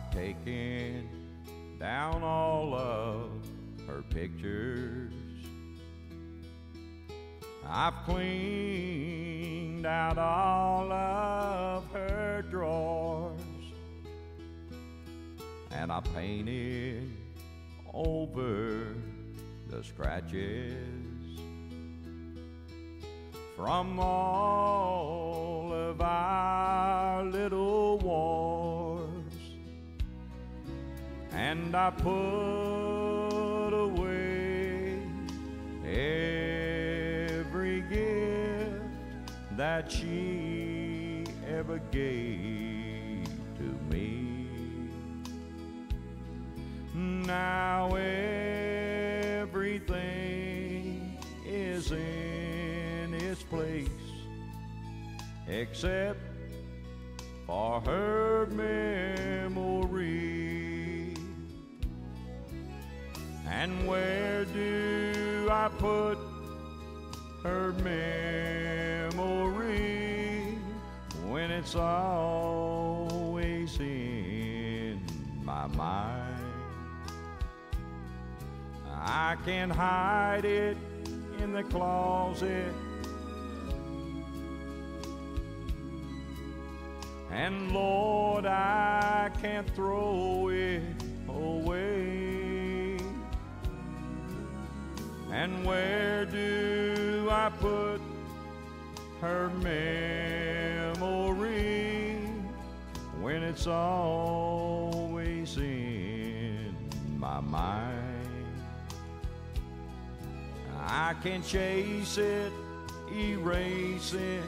I've taken down all of her pictures. I've cleaned out all of her drawers. And I painted over the scratches from all of our And I put away every gift that she ever gave to me. Now everything is in its place except for her memory. And where do I put her memory when it's always in my mind? I can hide it in the closet. And Lord, I can't throw it And where do I put her memory when it's always in my mind? I can chase it, erase it.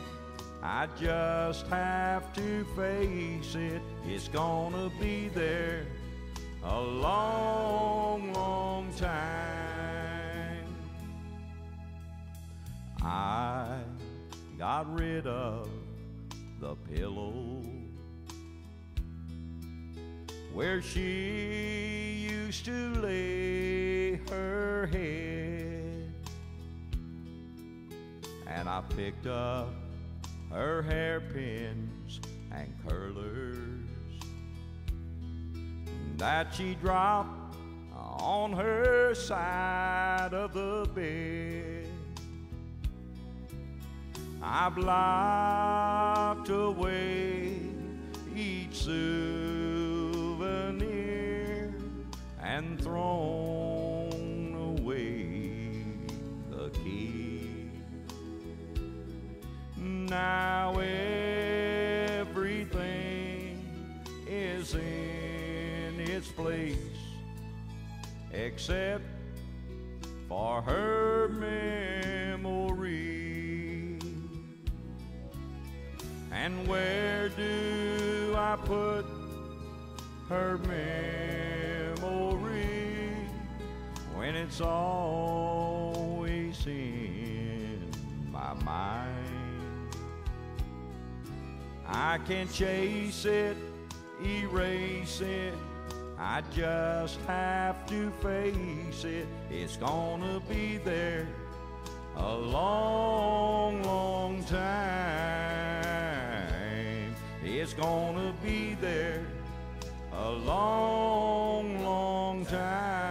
I just have to face it. It's gonna be there a long, long time. Got rid of the pillow where she used to lay her head. And I picked up her hairpins and curlers that she dropped on her side of the bed. I've locked away each souvenir and thrown away the key. Now everything is in its place except for her memory. And where do I put her memory when it's always in my mind? I can chase it, erase it. I just have to face it. It's gonna be there a long, long time. It's gonna be there a long, long time.